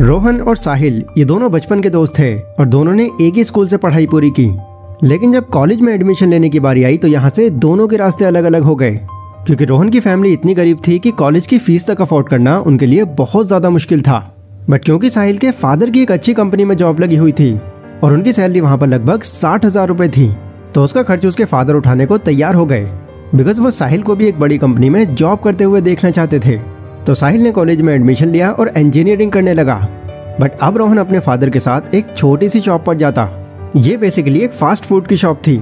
रोहन और साहिल, ये दोनों बचपन के दोस्त थे और दोनों ने एक ही स्कूल से पढ़ाई पूरी की। लेकिन जब कॉलेज में एडमिशन लेने की बारी आई तो यहाँ से दोनों के रास्ते अलग अलग हो गए। क्योंकि रोहन की फैमिली इतनी गरीब थी कि कॉलेज की फ़ीस तक अफोर्ड करना उनके लिए बहुत ज़्यादा मुश्किल था। बट क्योंकि साहिल के फादर की एक अच्छी कंपनी में जॉब लगी हुई थी और उनकी सैलरी वहाँ पर लगभग साठ हज़ार रुपये थी तो उसका खर्च उसके फादर उठाने को तैयार हो गए। बिकॉज़ वो साहिल को भी एक बड़ी कंपनी में जॉब करते हुए देखना चाहते थे। तो साहिल ने कॉलेज में एडमिशन लिया और इंजीनियरिंग करने लगा। बट अब रोहन अपने फादर के साथ एक छोटी सी शॉप पर जाता। ये बेसिकली एक फास्ट फ़ूड की शॉप थी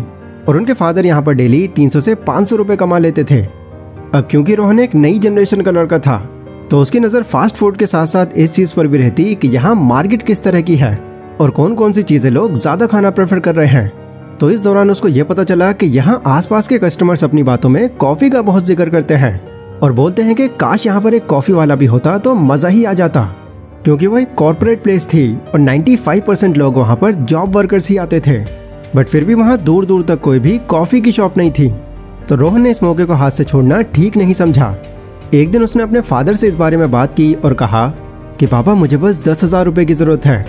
और उनके फादर यहाँ पर डेली 300 से 500 रुपए कमा लेते थे। अब क्योंकि रोहन एक नई जनरेशन का लड़का था तो उसकी नज़र फास्ट फ़ूड के साथ साथ इस चीज़ पर भी रहती कि यहाँ मार्केट किस तरह की है और कौन कौन सी चीज़ें लोग ज़्यादा खाना प्रेफर कर रहे हैं। तो इस दौरान उसको यह पता चला कि यहाँ आसपास के कस्टमर्स अपनी बातों में कॉफ़ी का बहुत ज़िक्र करते हैं। और बोलते हैं कि काश यहाँ पर एक कॉफ़ी वाला भी होता तो मज़ा ही आ जाता। क्योंकि वो एक कॉरपोरेट प्लेस थी और 95 परसेंट लोग वहाँ पर जॉब वर्कर्स ही आते थे। बट फिर भी वहाँ दूर दूर तक कोई भी कॉफ़ी की शॉप नहीं थी। तो रोहन ने इस मौके को हाथ से छोड़ना ठीक नहीं समझा। एक दिन उसने अपने फादर से इस बारे में बात की और कहा कि, पापा, मुझे बस दस हज़ार रुपये की ज़रूरत है।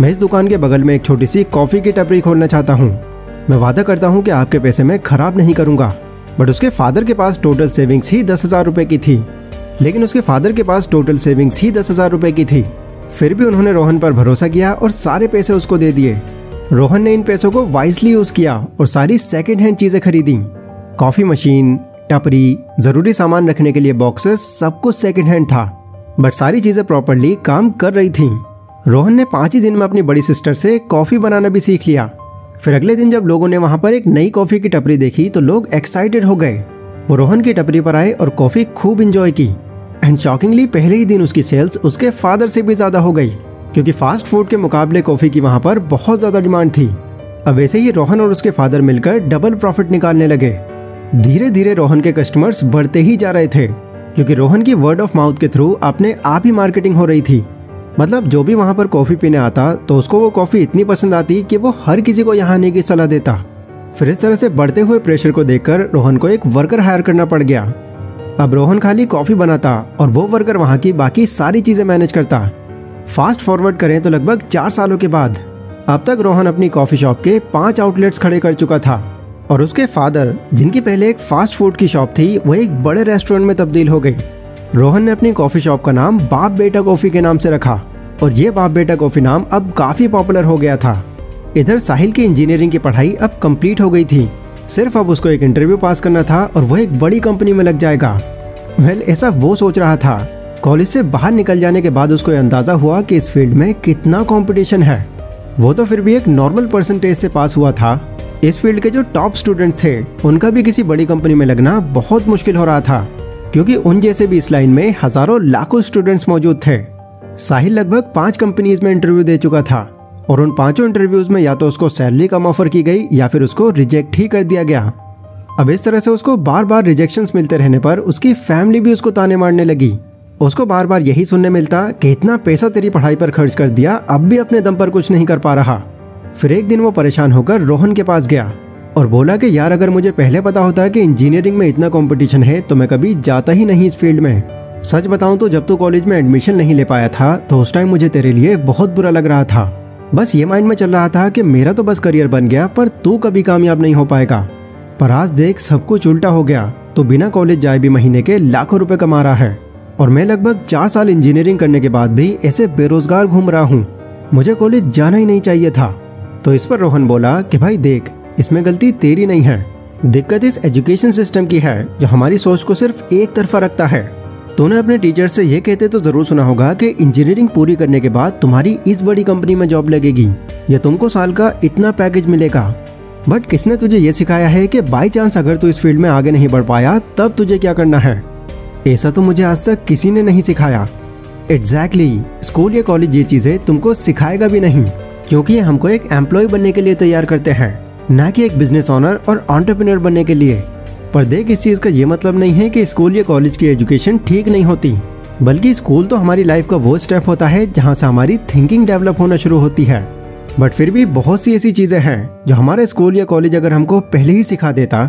मैं इस दुकान के बगल में एक छोटी सी कॉफ़ी की टपरी खोलना चाहता हूँ। मैं वादा करता हूँ कि आपके पैसे में खराब नहीं करूँगा। बट उसके फादर के पास टोटल सेविंग्स ही दस हज़ार रुपये की थी। लेकिन उसके फादर के पास टोटल सेविंग्स ही दस हज़ार रुपये की थी। फिर भी उन्होंने रोहन पर भरोसा किया और सारे पैसे उसको दे दिए। रोहन ने इन पैसों को वाइसली यूज़ किया और सारी सेकेंड हैंड चीज़ें खरीदी। कॉफ़ी मशीन टपरी, ज़रूरी सामान रखने के लिए बॉक्सेस सब कुछ सेकेंड हैंड था। बट सारी चीज़ें प्रॉपरली काम कर रही थी। रोहन ने पाँच ही दिन में अपनी बड़ी सिस्टर से कॉफ़ी बनाना भी सीख लिया। फिर अगले दिन जब लोगों ने वहाँ पर एक नई कॉफ़ी की टपरी देखी तो लोग एक्साइटेड हो गए। वो रोहन की टपरी पर आए और कॉफ़ी खूब इंजॉय की। एंड शॉकिंगली पहले ही दिन उसकी सेल्स उसके फादर से भी ज़्यादा हो गई, क्योंकि फास्ट फ़ूड के मुकाबले कॉफ़ी की वहाँ पर बहुत ज़्यादा डिमांड थी। अब ऐसे ही रोहन और उसके फादर मिलकर डबल प्रॉफिट निकालने लगे। धीरे धीरे रोहन के कस्टमर्स बढ़ते ही जा रहे थे, क्योंकि रोहन की वर्ड ऑफ़ माउथ के थ्रू अपने आप ही मार्केटिंग हो रही थी। मतलब जो भी वहाँ पर कॉफ़ी पीने आता तो उसको वो कॉफ़ी इतनी पसंद आती कि वो हर किसी को यहाँ आने की सलाह देता। फिर इस तरह से बढ़ते हुए प्रेशर को देखकर रोहन को एक वर्कर हायर करना पड़ गया। अब रोहन खाली कॉफ़ी बनाता और वो वर्कर वहाँ की बाकी सारी चीज़ें मैनेज करता। फास्ट फॉरवर्ड करें तो लगभग चार सालों के बाद। अब तक रोहन अपनी कॉफ़ी शॉप के पाँच आउटलेट्स खड़े कर चुका था। और उसके फादर, जिनकी पहले एक फास्ट फ़ूड की शॉप थी, वो एक बड़े रेस्टोरेंट में तब्दील हो गई। रोहन ने अपनी कॉफ़ी शॉप का नाम बाप बेटा कॉफ़ी के नाम से रखा और ये बाप बेटा कॉफ़ी नाम अब काफ़ी पॉपुलर हो गया था। इधर साहिल की इंजीनियरिंग की पढ़ाई अब कंप्लीट हो गई थी। सिर्फ़ अब उसको एक इंटरव्यू पास करना था और वह एक बड़ी कंपनी में लग जाएगा। वेल, ऐसा वो सोच रहा था। कॉलेज से बाहर निकल जाने के बाद उसको अंदाज़ा हुआ कि इस फ़ील्ड में कितना कंपटीशन है। वो तो फिर भी एक नॉर्मल परसेंटेज से पास हुआ था। इस फ़ील्ड के जो टॉप स्टूडेंट्स थे, उनका भी किसी बड़ी कंपनी में लगना बहुत मुश्किल हो रहा था। क्योंकि उन जैसे भी इस लाइन में हज़ारों लाखों स्टूडेंट्स मौजूद थे। साहिल लगभग पाँच कंपनीज़ में इंटरव्यू दे चुका था और उन पाँचों इंटरव्यूज़ में या तो उसको सैलरी कम ऑफ़र की गई या फिर उसको रिजेक्ट ही कर दिया गया। अब इस तरह से उसको बार बार रिजेक्शन मिलते रहने पर उसकी फैमिली भी उसको ताने मारने लगी। उसको बार बार यही सुनने मिलता कि इतना पैसा तेरी पढ़ाई पर खर्च कर दिया, अब भी अपने दम पर कुछ नहीं कर पा रहा। फिर एक दिन वो परेशान होकर रोहन के पास गया। और बोला कि, यार, अगर मुझे पहले पता होता कि इंजीनियरिंग में इतना कंपटीशन है तो मैं कभी जाता ही नहीं इस फ़ील्ड में। सच बताऊँ तो जब तू कॉलेज में एडमिशन नहीं ले पाया था तो उस टाइम मुझे तेरे लिए बहुत बुरा लग रहा था। बस ये माइंड में चल रहा था कि मेरा तो बस करियर बन गया, पर तू कभी कामयाब नहीं हो पाएगा। पर आज देख, सब कुछ उल्टा हो गया। तो बिना कॉलेज जाए भी महीने के लाखों रुपए कमा रहा है। और मैं लगभग चार साल इंजीनियरिंग करने के बाद भी ऐसे बेरोजगार घूम रहा हूँ। मुझे कॉलेज जाना ही नहीं चाहिए था। तो इस पर रोहन बोला कि, भाई देख इसमें गलती तेरी नहीं है। दिक्कत इस एजुकेशन सिस्टम की है जो हमारी सोच को सिर्फ़ एक तरफा रखता है। तूने अपने टीचर से ये कहते तो ज़रूर सुना होगा कि इंजीनियरिंग पूरी करने के बाद तुम्हारी इस बड़ी कंपनी में जॉब लगेगी या तुमको साल का इतना पैकेज मिलेगा। बट किसने तुझे ये सिखाया है कि बाई चांस अगर तू इस फ़ील्ड में आगे नहीं बढ़ पाया तब तुझे क्या करना है? ऐसा तो मुझे आज तक किसी ने नहीं सिखाया। एग्जैक्टली exactly, स्कूल या कॉलेज ये चीज़ें तुमको सिखाएगा भी नहीं क्योंकि हमको एक एम्प्लॉय बनने के लिए तैयार करते हैं। न कि एक बिज़नेस ऑनर और ऑन्टरप्रिनर बनने के लिए। पर देख, इस चीज़ का ये मतलब नहीं है कि स्कूल या कॉलेज की एजुकेशन ठीक नहीं होती। बल्कि स्कूल तो हमारी लाइफ का वो स्टेप होता है जहाँ से हमारी थिंकिंग डेवलप होना शुरू होती है। बट फिर भी बहुत सी ऐसी चीज़ें हैं जो हमारे स्कूल या कॉलेज अगर हमको पहले ही सिखा देता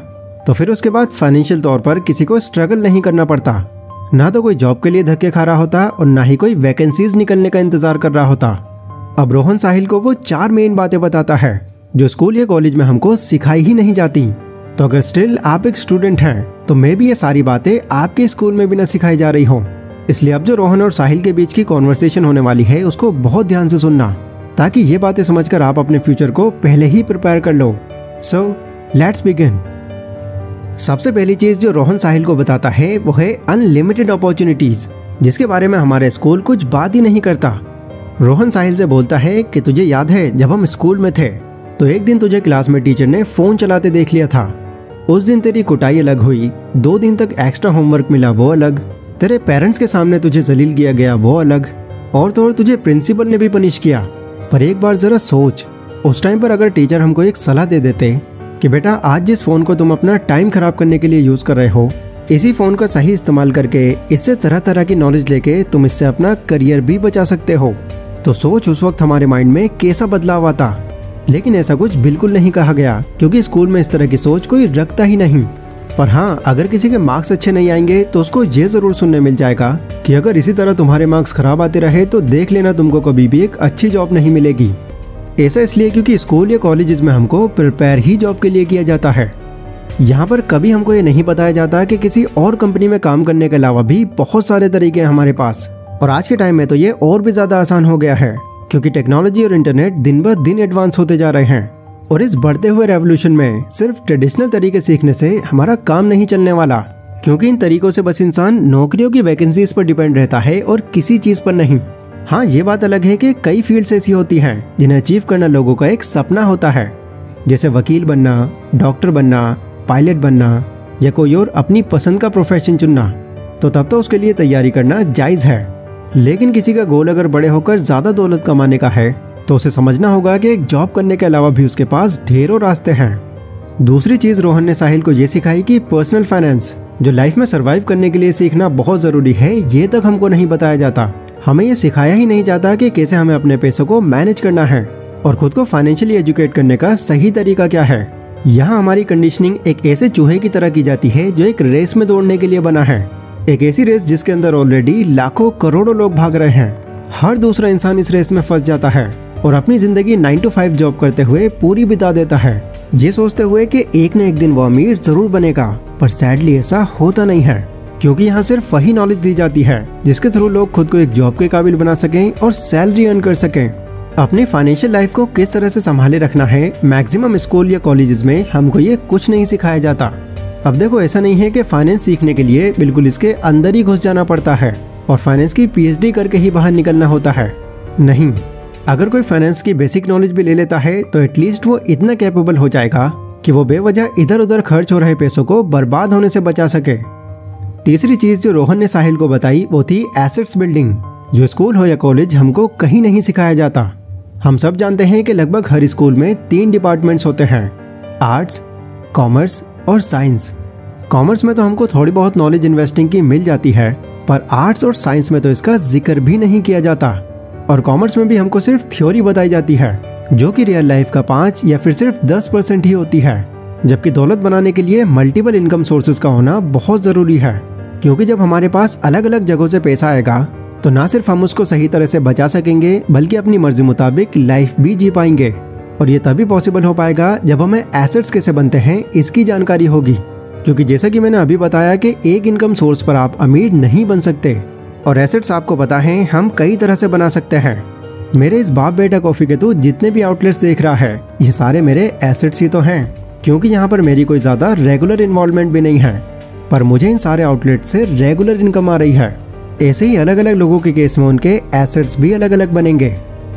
तो फिर उसके बाद फाइनेंशियल तौर पर किसी को स्ट्रगल नहीं करना पड़ता। ना तो कोई जॉब के लिए धक्के खा रहा होता और ना ही कोई वैकेंसीज निकलने का इंतज़ार कर रहा होता। अब रोहन साहिल को वो चार मेन बातें बताता है। जो स्कूल या कॉलेज में हमको सिखाई ही नहीं जाती। तो अगर स्टिल आप एक स्टूडेंट हैं तो मे भी ये सारी बातें आपके स्कूल में भी ना सिखाई जा रही हो। इसलिए अब जो रोहन और साहिल के बीच की कॉन्वर्सेशन होने वाली है, उसको बहुत ध्यान से सुनना, ताकि ये बातें समझकर आप अपने फ्यूचर को पहले ही प्रिपेयर कर लो। सो लेट्स बिगिन सबसे पहली चीज़ जो रोहन साहिल को बताता है, वो है अनलिमिटेड अपॉर्चुनिटीज़ जिसके बारे में हमारे स्कूल कुछ बात ही नहीं करता। रोहन साहिल से बोलता है कि, तुझे याद है जब हम स्कूल में थे तो एक दिन तुझे क्लास में टीचर ने फ़ोन चलाते देख लिया था। उस दिन तेरी कुटाई अलग हुई। दो दिन तक एक्स्ट्रा होमवर्क मिला वो अलग। तेरे पेरेंट्स के सामने तुझे जलील किया गया वो अलग। और तो और तुझे प्रिंसिपल ने भी पनिश किया। पर एक बार जरा सोच। उस टाइम पर अगर टीचर हमको एक सलाह दे देते कि बेटा, आज जिस फ़ोन को तुम अपना टाइम खराब करने के लिए यूज़ कर रहे हो, इसी फ़ोन का सही इस्तेमाल करके, इससे तरह तरह की नॉलेज लेके तुम इससे अपना करियर भी बचा सकते हो। तो सोच उस वक्त हमारे माइंड में कैसा बदलाव आता? लेकिन ऐसा कुछ बिल्कुल नहीं कहा गया, क्योंकि स्कूल में इस तरह की सोच कोई रखता ही नहीं। पर हाँ अगर किसी के मार्क्स अच्छे नहीं आएँगे तो उसको ये ज़रूर सुनने मिल जाएगा कि अगर इसी तरह तुम्हारे मार्क्स खराब आते रहे तो देख लेना तुमको कभी भी एक अच्छी जॉब नहीं मिलेगी। ऐसा इसलिए क्योंकि स्कूल या कॉलेजेस में हमको प्रिपेयर ही जॉब के लिए किया जाता है। यहाँ पर कभी हमको ये नहीं बताया जाता कि किसी और कंपनी में काम करने के अलावा भी बहुत सारे तरीके हैं हमारे पास। और आज के टाइम में तो ये और भी ज़्यादा आसान हो गया है। क्योंकि टेक्नोलॉजी और इंटरनेट दिन ब दिन एडवांस होते जा रहे हैं। और इस बढ़ते हुए रेवोल्यूशन में सिर्फ़ ट्रेडिशनल तरीके सीखने से हमारा काम नहीं चलने वाला, क्योंकि इन तरीकों से बस इंसान नौकरियों की वैकेंसीज पर डिपेंड रहता है और किसी चीज़ पर नहीं। हाँ ये बात अलग है कि कई फील्ड्स ऐसी होती हैं, जिन्हें अचीव करना लोगों का एक सपना होता है। जैसे वकील बनना डॉक्टर बनना पायलट बनना, या कोई और अपनी पसंद का प्रोफेशन चुनना। तो तब तो उसके लिए तैयारी करना जायज़ है। लेकिन किसी का गोल अगर बड़े होकर ज़्यादा दौलत कमाने का है तो उसे समझना होगा कि एक जॉब करने के अलावा भी उसके पास ढेरों रास्ते हैं। दूसरी चीज़ रोहन ने साहिल को ये सिखाई कि पर्सनल फाइनेंस जो लाइफ में सर्वाइव करने के लिए सीखना बहुत ज़रूरी है, ये तक हमको नहीं बताया जाता। हमें ये सिखाया ही नहीं जाता कि कैसे हमें अपने पैसों को मैनेज करना है, और खुद को फाइनेंशियली एजुकेट करने का सही तरीका क्या है। यहाँ हमारी कंडीशनिंग एक ऐसे चूहे की तरह की जाती है, जो एक रेस में दौड़ने के लिए बना है। एक ऐसी रेस जिसके अंदर ऑलरेडी लाखों करोड़ों लोग भाग रहे हैं। हर दूसरा इंसान इस रेस में फंस जाता है और अपनी ज़िंदगी नाइन टू फाइव जॉब करते हुए पूरी बिता देता है। ये सोचते हुए कि एक न एक दिन वो अमीर ज़रूर बनेगा, पर सैडली ऐसा होता नहीं है, क्योंकि यहाँ सिर्फ़ वही नॉलेज दी जाती है, जिसके थ्रू लोग खुद को एक जॉब के काबिल बना सकें और सैलरी अर्न कर सकें। अपनी फाइनेंशियल लाइफ को किस तरह से संभाले रखना है मैक्सिमम स्कूल या कॉलेजेस में हमको ये कुछ नहीं सिखाया जाता। अब देखो, ऐसा नहीं है कि फाइनेंस सीखने के लिए बिल्कुल इसके अंदर ही घुस जाना पड़ता है और फाइनेंस की पीएचडी करके ही बाहर निकलना होता है। नहीं, अगर कोई फाइनेंस की बेसिक नॉलेज भी ले लेता है तो एटलीस्ट वो इतना कैपेबल हो जाएगा कि वो बेवजह इधर उधर खर्च हो रहे पैसों को बर्बाद होने से बचा सके। तीसरी चीज़ जो रोहन ने साहिल को बताई, वो थी एसेट्स बिल्डिंग जो स्कूल हो या कॉलेज हमको कहीं नहीं सिखाया जाता। हम सब जानते हैं कि लगभग हर स्कूल में तीन डिपार्टमेंट्स होते हैं आर्ट्स कॉमर्स और साइंस। कॉमर्स में तो हमको थोड़ी बहुत नॉलेज इन्वेस्टिंग की मिल जाती है, पर आर्ट्स और साइंस में तो इसका ज़िक्र भी नहीं किया जाता। और कॉमर्स में भी हमको सिर्फ़ थ्योरी बताई जाती है, जो कि रियल लाइफ का पाँच या फिर सिर्फ़ दस परसेंट ही होती है। जबकि दौलत बनाने के लिए मल्टीपल इनकम सोर्सेज का होना बहुत ज़रूरी है, क्योंकि जब हमारे पास अलग अलग जगहों से पैसा आएगा तो ना सिर्फ़ हम उसको सही तरह से बचा सकेंगे, बल्कि अपनी मर्ज़ी मुताबिक लाइफ भी जी पाएँगे। और ये तभी पॉसिबल हो पाएगा जब हमें एसेट्स कैसे बनते हैं इसकी जानकारी होगी। क्योंकि जैसा कि मैंने अभी बताया कि एक इनकम सोर्स पर आप अमीर नहीं बन सकते और एसेट्स आपको पता है, हम कई तरह से बना सकते हैं। मेरे इस बाप बेटा कॉफ़ी के तो जितने भी आउटलेट्स देख रहा है, ये सारे मेरे एसेट्स ही तो हैं, क्योंकि यहाँ पर मेरी कोई ज़्यादा रेगुलर इन्वॉल्वमेंट भी नहीं है। पर मुझे इन सारे आउटलेट से रेगुलर इनकम आ रही है। ऐसे ही अलग अलग लोगों के केस में उनके एसेट्स भी अलग अलग बनेंगे।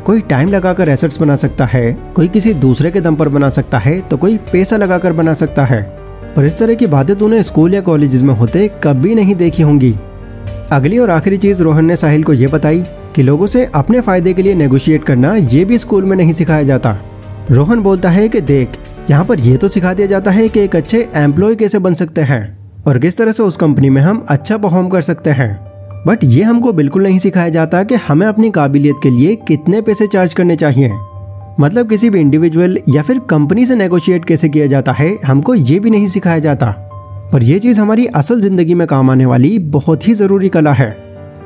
कोई टाइम लगाकर एसेट्स बना सकता है, कोई किसी दूसरे के दम पर बना सकता है तो कोई पैसा लगाकर बना सकता है। पर इस तरह की बातें तूने स्कूल या कॉलेज में होते कभी नहीं देखी होंगी। अगली और आखिरी चीज़ रोहन ने साहिल को यह बताई कि लोगों से अपने फ़ायदे के लिए नेगोशिएट करना ये भी स्कूल में नहीं सिखाया जाता। रोहन बोलता है कि देख, यहाँ पर यह तो सिखा दिया जाता है कि एक अच्छे एम्प्लॉय कैसे बन सकते हैं, और किस तरह से उस कंपनी में हम अच्छा परफॉर्म कर सकते हैं। बट ये हमको बिल्कुल नहीं सिखाया जाता कि हमें अपनी काबिलियत के लिए कितने पैसे चार्ज करने चाहिए। मतलब किसी भी इंडिविजुअल या फिर कंपनी से नेगोशिएट कैसे किया जाता है, हमको ये भी नहीं सिखाया जाता। पर यह चीज़ हमारी असल ज़िंदगी में काम आने वाली बहुत ही ज़रूरी कला है।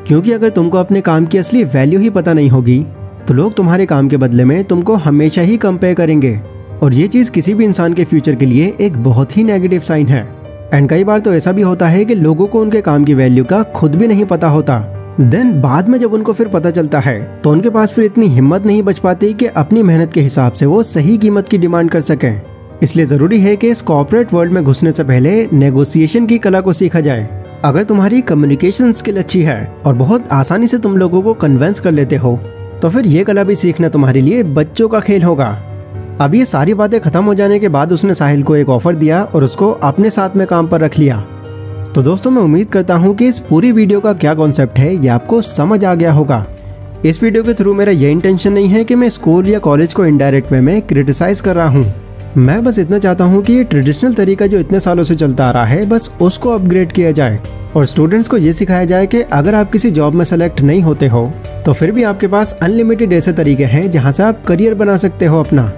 क्योंकि अगर तुमको अपने काम की असली वैल्यू ही पता नहीं होगी तो लोग तुम्हारे काम के बदले में तुमको हमेशा ही कंपेयर करेंगे। और ये चीज़ किसी भी इंसान के फ्यूचर के लिए एक बहुत ही नेगेटिव साइन है। एंड कई बार तो ऐसा भी होता है कि लोगों को उनके काम की वैल्यू का खुद भी नहीं पता होता। देन बाद में जब उनको फिर पता चलता है तो उनके पास फिर इतनी हिम्मत नहीं बच पाती कि अपनी मेहनत के हिसाब से वो सही कीमत की डिमांड कर सके। इसलिए ज़रूरी है कि इस कॉर्पोरेट वर्ल्ड में घुसने से पहले नेगोशिएशन की कला को सीखा जाए। अगर तुम्हारी कम्युनिकेशन स्किल अच्छी है और बहुत आसानी से तुम लोगों को कन्वेंस कर लेते हो तो फिर ये कला भी सीखना तुम्हारे लिए बच्चों का खेल होगा। अब ये सारी बातें खत्म हो जाने के बाद उसने साहिल को एक ऑफ़र दिया और उसको अपने साथ में काम पर रख लिया। तो दोस्तों, मैं उम्मीद करता हूँ कि इस पूरी वीडियो का क्या कॉन्सेप्ट है, ये आपको समझ आ गया होगा। इस वीडियो के थ्रू मेरा ये इंटेंशन नहीं है कि मैं स्कूल या कॉलेज को इनडायरेक्ट वे में क्रिटिसाइज कर रहा हूँ। मैं बस इतना चाहता हूँ कि ये ट्रेडिशनल तरीका जो इतने सालों से चलता आ रहा है, बस उसको अपग्रेड किया जाए और स्टूडेंट्स को ये सिखाया जाए कि अगर आप किसी जॉब में सेलेक्ट नहीं होते हो तो फिर भी आपके पास अनलिमिटेड ऐसे तरीके हैं जहाँ से आप करियर बना सकते हो अपना।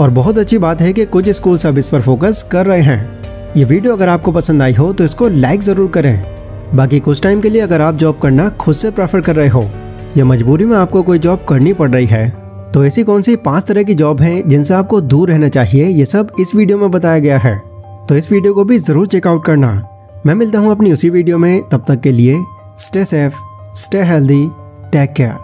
और बहुत अच्छी बात है कि कुछ स्कूल अब इस पर फोकस कर रहे हैं। ये वीडियो अगर आपको पसंद आई हो तो इसको लाइक ज़रूर करें। बाकी कुछ टाइम के लिए अगर आप जॉब करना खुद से प्रेफर कर रहे हो, या मजबूरी में आपको कोई जॉब करनी पड़ रही है तो ऐसी कौन सी पाँच तरह की जॉब हैं जिनसे आपको दूर रहना चाहिए, ये सब इस वीडियो में बताया गया है। तो इस वीडियो को भी ज़रूर चेकआउट करना। मैं मिलता हूँ अपनी उसी वीडियो में, तब तक के लिए stay safe stay healthy take care